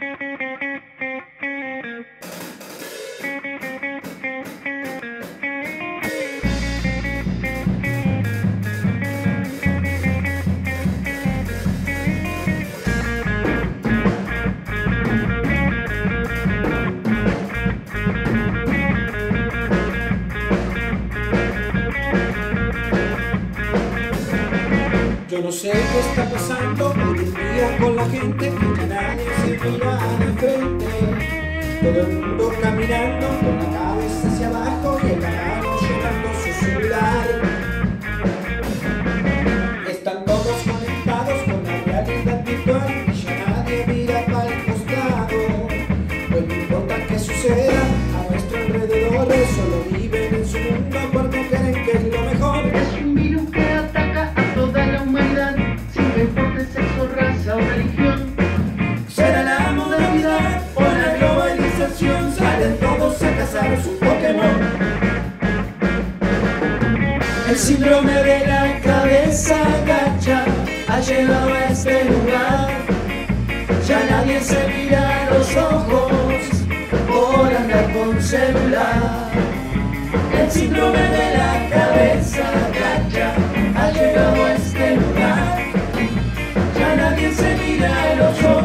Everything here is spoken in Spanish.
Yo no sé qué está pasando hoy en día con la gente frente. Todo el mundo caminando con la cabeza hacia abajo y el mano llenando su celular. Están todos conectados con la realidad virtual y ya nadie mira para el costado. No importa qué suceda a nuestro alrededor, El síndrome de la cabeza gacha ha llegado a este lugar. Ya nadie se mira a los ojos por andar con celular. El síndrome de la cabeza gacha ha llegado a este lugar. Ya nadie se mira a los ojos